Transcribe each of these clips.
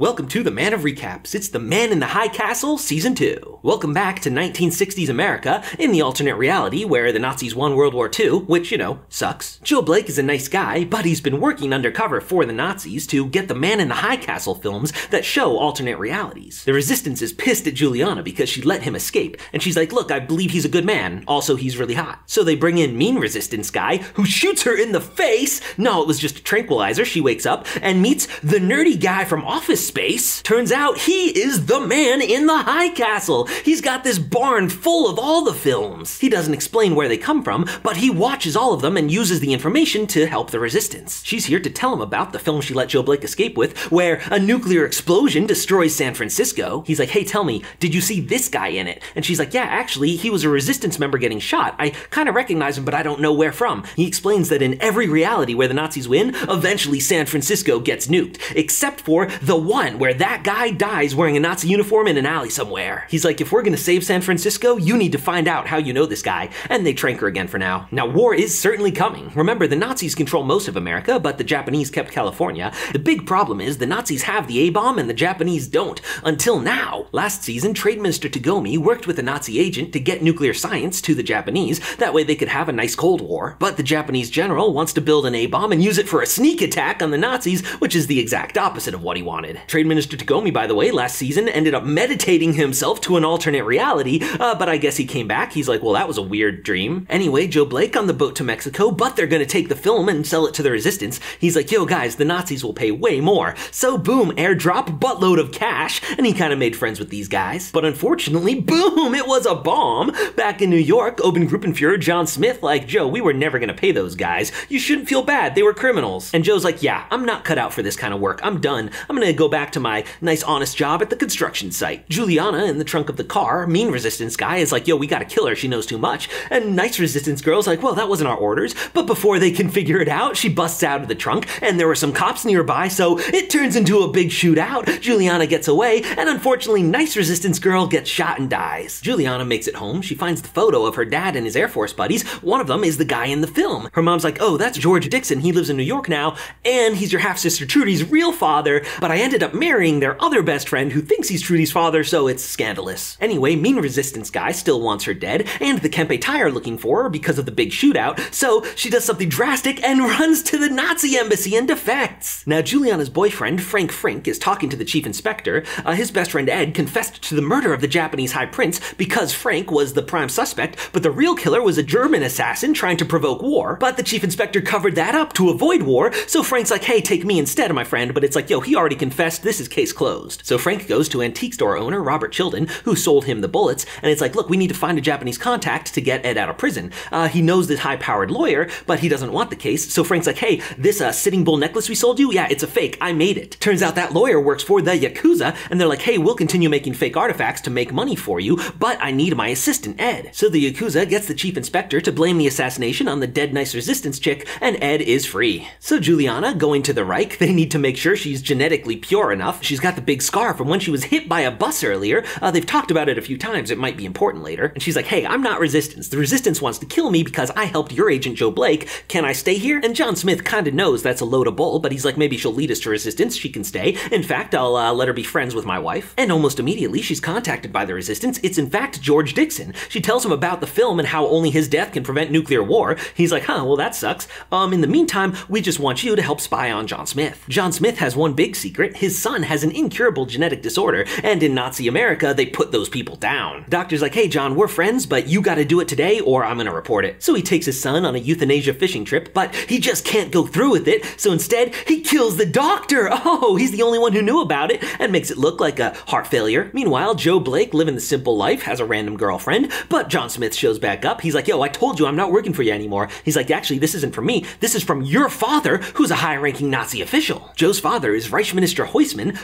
Welcome to the Man of Recaps. It's the Man in the High Castle, Season 2. Welcome back to 1960s America in the alternate reality where the Nazis won World War II, which, you know, sucks. Joe Blake is a nice guy, but he's been working undercover for the Nazis to get the Man in the High Castle films that show alternate realities. The Resistance is pissed at Juliana because she let him escape, and she's like, look, I believe he's a good man. Also, he's really hot. So they bring in Mean Resistance guy, who shoots her in the face. No, it was just a tranquilizer. She wakes up and meets the nerdy guy from Office space. Turns out he is the man in the High Castle. He's got this barn full of all the films. He doesn't explain where they come from, but he watches all of them and uses the information to help the resistance. She's here to tell him about the film she let Joe Blake escape with, where a nuclear explosion destroys San Francisco. He's like, hey, tell me, did you see this guy in it? And she's like, yeah, actually, he was a resistance member getting shot. I kind of recognize him, but I don't know where from. He explains that in every reality where the Nazis win, eventually San Francisco gets nuked, except for the one one where that guy dies wearing a Nazi uniform in an alley somewhere. He's like, if we're gonna save San Francisco, you need to find out how you know this guy. And they trank her again for now. Now, war is certainly coming. Remember, the Nazis control most of America, but the Japanese kept California. The big problem is the Nazis have the A-bomb and the Japanese don't. Until now. Last season, Trade Minister Tagomi worked with a Nazi agent to get nuclear science to the Japanese. That way they could have a nice Cold War. But the Japanese general wants to build an A-bomb and use it for a sneak attack on the Nazis, which is the exact opposite of what he wanted. Trade Minister Tagomi, by the way, last season ended up meditating himself to an alternate reality, uh, but I guess he came back. He's like, well, that was a weird dream. Anyway, Joe Blake on the boat to Mexico, but they're gonna take the film and sell it to the resistance. He's like, yo, guys, the Nazis will pay way more. So, boom, airdrop, buttload of cash, and he kind of made friends with these guys. But unfortunately, boom, it was a bomb. Back in New York, Obergruppenfuhrer John Smith, like, Joe, we were never gonna pay those guys. You shouldn't feel bad, they were criminals. And Joe's like, yeah, I'm not cut out for this kind of work. I'm done. I'm gonna go back to my nice honest job at the construction site. Juliana in the trunk of the car, mean resistance guy is like, yo, we gotta kill her, she knows too much. And nice resistance girl's like, well, that wasn't our orders. But before they can figure it out, she busts out of the trunk, and there were some cops nearby, so it turns into a big shootout. Juliana gets away, and unfortunately, nice resistance girl gets shot and dies. Juliana makes it home. She finds the photo of her dad and his Air Force buddies. One of them is the guy in the film. Her mom's like, oh, that's George Dixon. He lives in New York now, and he's your half sister Trudy's real father, but I ended up marrying their other best friend who thinks he's Trudy's father, so it's scandalous. Anyway, Mean Resistance guy still wants her dead, and the Kempeitai looking for her because of the big shootout, so she does something drastic and runs to the Nazi embassy and defects. Now, Juliana's boyfriend, Frank Frink, is talking to the chief inspector. Uh, his best friend Ed confessed to the murder of the Japanese high prince because Frank was the prime suspect, but the real killer was a German assassin trying to provoke war. But the chief inspector covered that up to avoid war, so Frank's like, hey, take me instead, of my friend, but it's like, yo, he already confessed, this is case closed. So Frank goes to antique store owner Robert Childan, who sold him the bullets, and it's like, look, we need to find a Japanese contact to get Ed out of prison. Uh, he knows this high-powered lawyer, but he doesn't want the case, so Frank's like, hey, this uh, sitting bull necklace we sold you, yeah, it's a fake, I made it. Turns out that lawyer works for the Yakuza, and they're like, hey, we'll continue making fake artifacts to make money for you, but I need my assistant, Ed. So the Yakuza gets the chief inspector to blame the assassination on the dead nice resistance chick, and Ed is free. So Juliana, going to the Reich, they need to make sure she's genetically pure enough. She's got the big scar from when she was hit by a bus earlier. Uh, they've talked about it a few times, it might be important later. And she's like, hey, I'm not resistance. The resistance wants to kill me because I helped your agent Joe Blake. Can I stay here? And John Smith kinda knows that's a load of bull, but he's like, maybe she'll lead us to resistance. She can stay. In fact, I'll uh, let her be friends with my wife. And almost immediately, she's contacted by the resistance. It's in fact George Dixon. She tells him about the film and how only his death can prevent nuclear war. He's like, huh, well, that sucks. Um, in the meantime, we just want you to help spy on John Smith. John Smith has one big secret. His son has an incurable genetic disorder, and in Nazi America, they put those people down. Doctor's like, hey, John, we're friends, but you gotta do it today or I'm gonna report it. So he takes his son on a euthanasia fishing trip, but he just can't go through with it, so instead, he kills the doctor. Oh, he's the only one who knew about it and makes it look like a heart failure. Meanwhile, Joe Blake, living the simple life, has a random girlfriend, but John Smith shows back up. He's like, yo, I told you I'm not working for you anymore. He's like, actually, this isn't from me. This is from your father, who's a high-ranking Nazi official. Joe's father is Reich Minister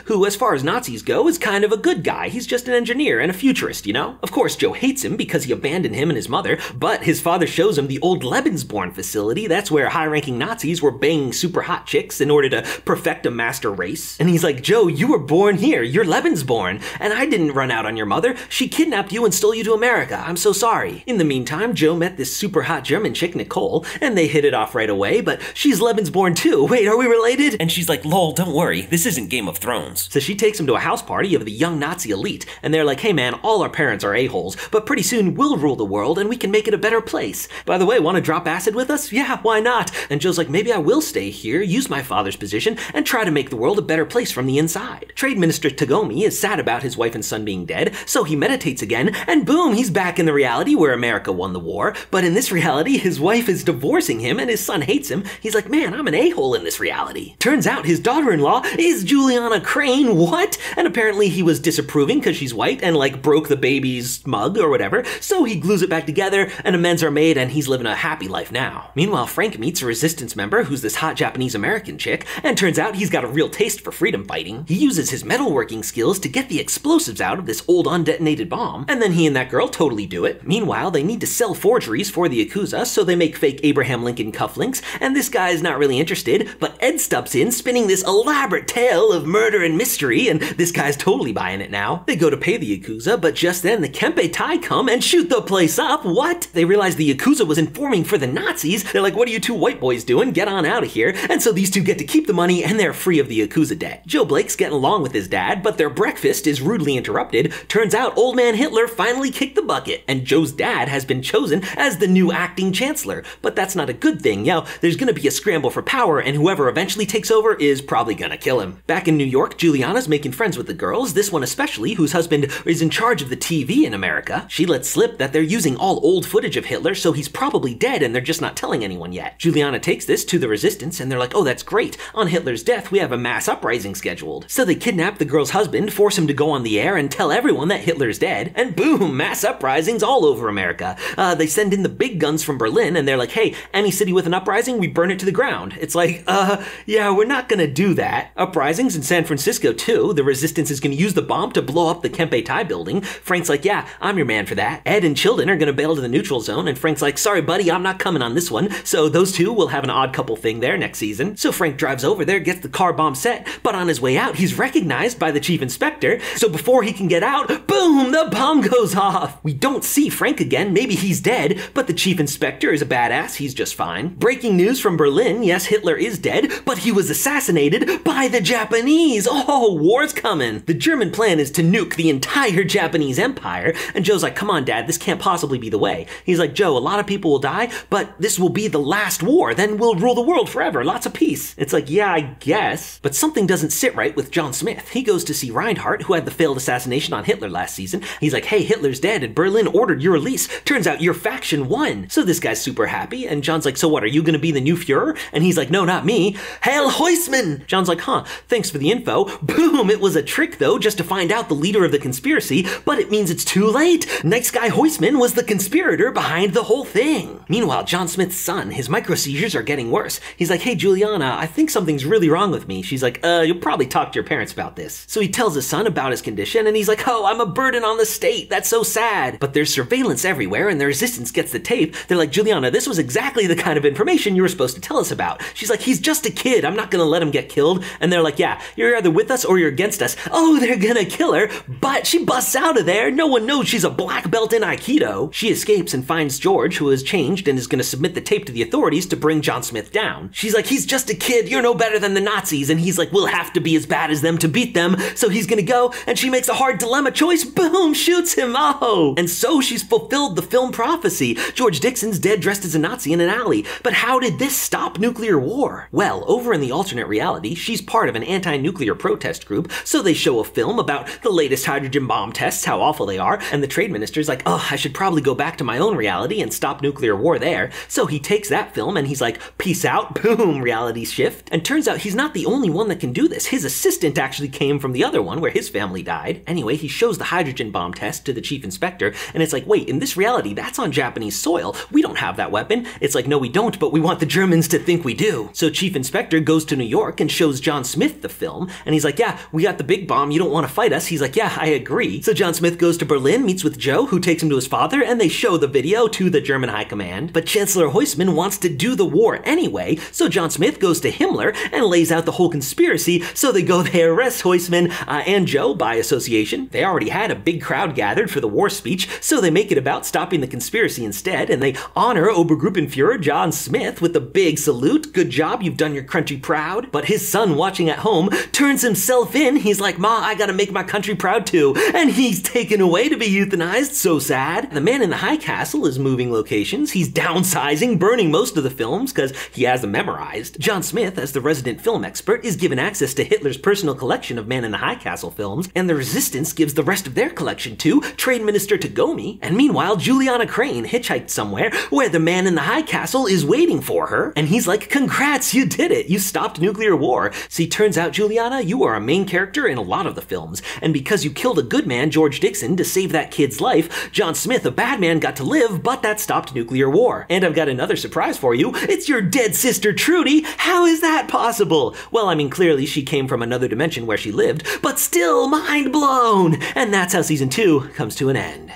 Who, as far as Nazis go, is kind of a good guy. He's just an engineer and a futurist, you know? Of course, Joe hates him because he abandoned him and his mother, but his father shows him the old Lebensborn facility. That's where high-ranking Nazis were banging super hot chicks in order to perfect a master race. And he's like, Joe, you were born here. You're Lebensborn. And I didn't run out on your mother. She kidnapped you and stole you to America. I'm so sorry. In the meantime, Joe met this super hot German chick, Nicole, and they hit it off right away, but she's Lebensborn too. Wait, are we related? And she's like, lol, don't worry. This isn't Game Game of Thrones. So she takes him to a house party of the young Nazi elite, and they're like, hey man, all our parents are a-holes, but pretty soon we'll rule the world and we can make it a better place. By the way, want to drop acid with us? Yeah, why not? And Joe's like, maybe I will stay here, use my father's position, and try to make the world a better place from the inside. Trade Minister Tagomi is sad about his wife and son being dead, so he meditates again, and boom, he's back in the reality where America won the war. But in this reality, his wife is divorcing him and his son hates him. He's like, man, I'm an a-hole in this reality. Turns out his daughter-in-law is Juliana Crane, what? And apparently he was disapproving because she's white and like broke the baby's mug or whatever, so he glues it back together and amends are made and he's living a happy life now. Meanwhile, Frank meets a resistance member who's this hot Japanese American chick, and turns out he's got a real taste for freedom fighting. He uses his metalworking skills to get the explosives out of this old undetonated bomb, and then he and that girl totally do it. Meanwhile, they need to sell forgeries for the Yakuza, so they make fake Abraham Lincoln cufflinks, and this guy's not really interested, but Ed steps in, spinning this elaborate tale of murder and mystery, and this guy's totally buying it now. They go to pay the Yakuza, but just then the Kempeitai come and shoot the place up. What? They realize the Yakuza was informing for the Nazis. They're like, what are you two white boys doing? Get on out of here. And so these two get to keep the money and they're free of the Yakuza debt. Joe Blake's getting along with his dad, but their breakfast is rudely interrupted. Turns out old man Hitler finally kicked the bucket, and Joe's dad has been chosen as the new acting chancellor. But that's not a good thing. Know, there's gonna be a scramble for power, and whoever eventually takes over is probably gonna kill him. Back in New York, Juliana's making friends with the girls, this one especially, whose husband is in charge of the TV in America. She lets slip that they're using all old footage of Hitler, so he's probably dead and they're just not telling anyone yet. Juliana takes this to the resistance and they're like, oh, that's great. On Hitler's death, we have a mass uprising scheduled. So they kidnap the girl's husband, force him to go on the air and tell everyone that Hitler's dead, and boom, mass uprisings all over America. Uh, they send in the big guns from Berlin and they're like, hey, any city with an uprising, we burn it to the ground. It's like, uh, yeah, we're not gonna do that. Uprisings in San Francisco too. The resistance is gonna use the bomb to blow up the Kempeitai building. Frank's like, yeah, I'm your man for that. Ed and Childan are gonna bail to the neutral zone, and Frank's like, sorry, buddy, I'm not coming on this one. So those two will have an odd couple thing there next season. So Frank drives over there, gets the car bomb set, but on his way out, he's recognized by the chief inspector. So before he can get out, boom, the bomb goes off. We don't see Frank again. Maybe he's dead, but the chief inspector is a badass. He's just fine. Breaking news from Berlin. Yes, Hitler is dead, but he was assassinated by the Japanese. Oh, war's coming. The German plan is to nuke the entire Japanese empire. And Joe's like, come on, dad, this can't possibly be the way. He's like, Joe, a lot of people will die, but this will be the last war. Then we'll rule the world forever. Lots of peace. It's like, yeah, I guess. But something doesn't sit right with John Smith. He goes to see Reinhardt, who had the failed assassination on Hitler last season. He's like, hey, Hitler's dead, and Berlin ordered your release. Turns out your faction won. So this guy's super happy, and John's like, so what, are you gonna be the new Fuhrer? And he's like, no, not me. Hail Heusmann! John's like, huh, thanks for the info. Boom, it was a trick though, just to find out the leader of the conspiracy, but it means it's too late. Nice guy Heusmann was the conspirator behind the whole thing. Meanwhile, John Smith's son, his micro seizures are getting worse. He's like, hey, Juliana, I think something's really wrong with me. She's like, uh, you'll probably talk to your parents about this. So he tells his son about his condition, and he's like, oh, I'm a burden on the state. That's so sad. But there's surveillance everywhere, and the resistance gets the tape. They're like, Juliana, this was exactly the kind of information you were supposed to tell us about. She's like, he's just a kid. I'm not gonna let him get killed. And they're like, yeah, you're either with us or you're against us. Oh, they're gonna kill her. But she busts out of there. No one knows she's a black belt in Aikido. She escapes and finds George, who has changed and is gonna submit the tape to the authorities to bring John Smith down. She's like, he's just a kid. You're no better than the Nazis. And he's like, we'll have to be as bad as them to beat them. So he's gonna go, and she makes a hard dilemma choice. Boom, shoots him. Oh. And so she's fulfilled the film prophecy. George Dixon's dead dressed as a Nazi in an alley. But how did this stop nuclear war? Well, over in the alternate reality, she's part of an anti-nuclear protest group, so they show a film about the latest hydrogen bomb tests, how awful they are, and the trade minister's like, oh, I should probably go back to my own reality and stop nuclear war there. So he takes that film and he's like, peace out, boom, reality shift. And turns out he's not the only one that can do this. His assistant actually came from the other one where his family died. Anyway, he shows the hydrogen bomb test to the chief inspector, and it's like, wait, in this reality, that's on Japanese soil. We don't have that weapon. It's like, no, we don't, but we want the Germans to think we do. So Chief Inspector goes to New York and shows John Smith the film, and he's like, yeah, we got the big bomb. You don't want to fight us. He's like, yeah, I agree. So John Smith goes to Berlin, meets with Joe, who takes him to his father, and they show the video to the German High Command. But Chancellor Heusmann wants to do the war anyway, so John Smith goes to Himmler and lays out the whole conspiracy. So they go, they arrest Heusmann uh, and Joe by association. They already had a big crowd gathered for the war speech, so they make it about stopping the conspiracy instead, and they honor Obergruppenführer John Smith with a big salute. Good job, you've done your country proud. But his son watching at home turns himself in. He's like, Ma, I gotta make my country proud too. And he's taken away to be euthanized. So sad. The man in the high castle is moving locations. He's downsizing, burning most of the films because he has them memorized. John Smith, as the resident film expert, is given access to Hitler's personal collection of Man in the High Castle films, and the Resistance gives the rest of their collection to Trade Minister Tagomi. And meanwhile, Juliana Crane hitchhiked somewhere where the man in the High Castle is waiting for her, and he's like, Congrats, you did it! You stopped nuclear war. See, turns out, Juliana, you are a main character in a lot of the films, and because you killed a good man, George Dixon, to save that kid's life, John Smith, a bad man, got to live, but that stopped nuclear war. And I've got another surprise for you. It's your dead sister, Trudy. How is that possible? Well, I mean, clearly she came from another dimension where she lived, but still mind blown! And that's how season two comes to an end.